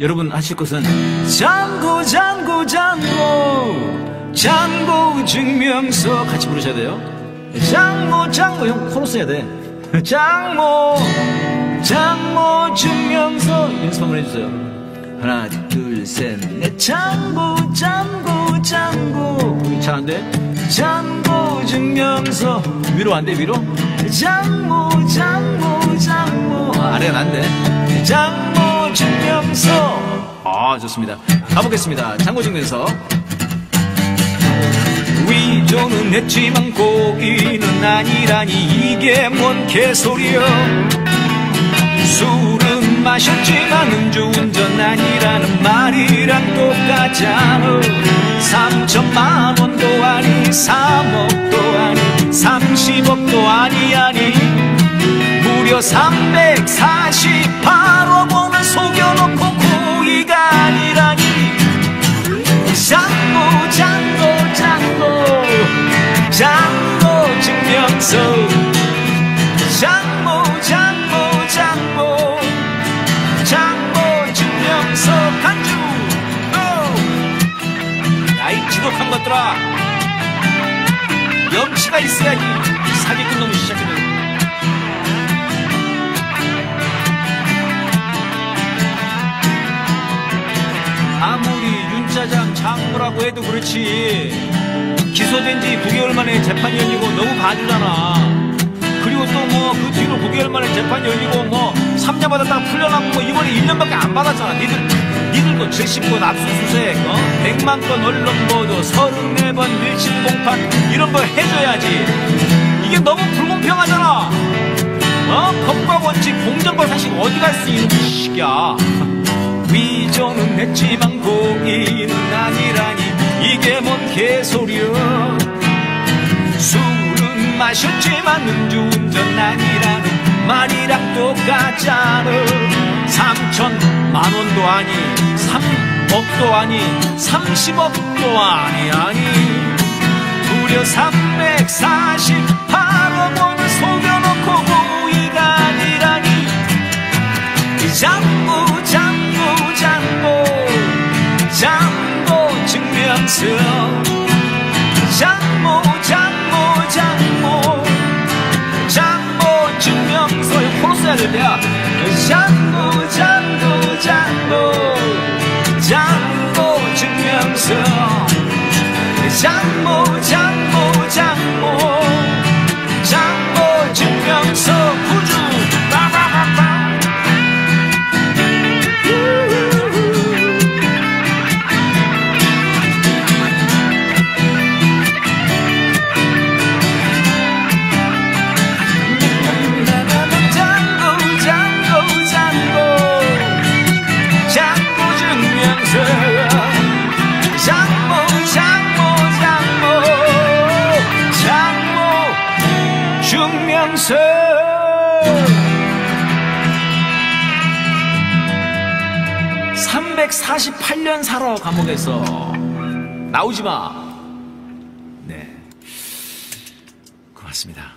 여러분 하실 것은 장고 장고 장고 장고 증명서 같이 부르셔야 돼요. 장모 장모 형 코러스 해야 돼. 장모 장모 증명서 연습 한번 해주세요. 하나 둘셋넷 장고 장고 장고 잘 안 돼? 장고 증명서 위로 안 돼 위로? 장모 장모 장모 아, 아래가 안 돼. 장모 증명서 아 좋습니다. 가보겠습니다. 장고 증명서. 위조는 했지만 고기는 아니라니 이게 뭔 개소리여. 술은 마셨지만 음주운전 아니라는 말이랑 똑같잖아. 3천만 원도 아니 3억도 아니 30억도 아니 아니. 무려 348 증명서 장모 장모 장모 장모 증명서 간주 고! 야이 지독한 것들아 염치가 있어야지 사기꾼 놈이 시작해 장 장모라고 해도 그렇지. 기소된 지 9개월 만에 재판이 열리고 너무 봐주잖아. 그리고 또 뭐 그 뒤로 9개월 만에 재판이 열리고 뭐 3년 받았다가 풀려나고 뭐 이번에 1년밖에 안 받았잖아 니들. 니들도 70건 압수수색 어? 100만 건 언론 보도 34번 밀집 공판 이런 거 해줘야지. 이게 너무 불공평하잖아. 어? 법과 원칙 공정과 사실 어디 갈 수 있는 식이야 위조는 했지만 고의는 아니라니 이게 뭔 개소리야 술은 마셨지만 음주운전 아니라는 말이랑 똑같잖아 3천만 원도 아니 3억도 아니 30억도 아니 아니. 무려 348억 증 (348년) 살아 감옥에서 나오지 마. 네, 고맙습니다.